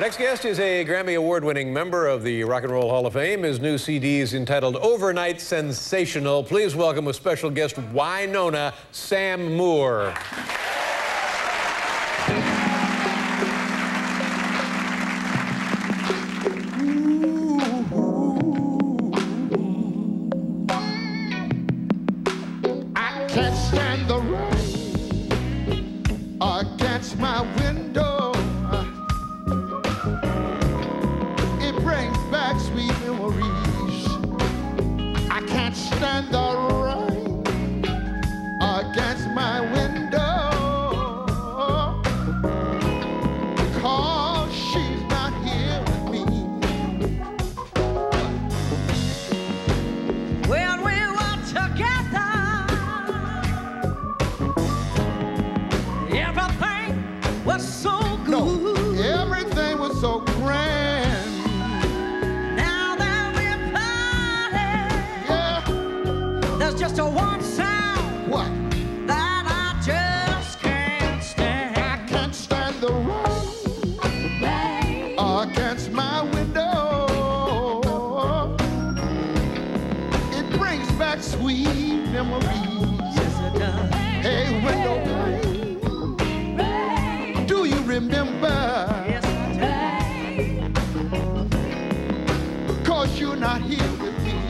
Our next guest is a Grammy Award winning member of the Rock and Roll Hall of Fame. His new CD is entitled Overnight Sensational. Please welcome a special guest, Wynonna Sam Moore. I can't stand the rain against my window. sweet memories. I can't stand the sweet memories. Hey, window pane, do you remember? Yes, I do. Cause you're not here with me.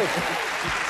noite.